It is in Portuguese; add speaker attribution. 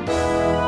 Speaker 1: Música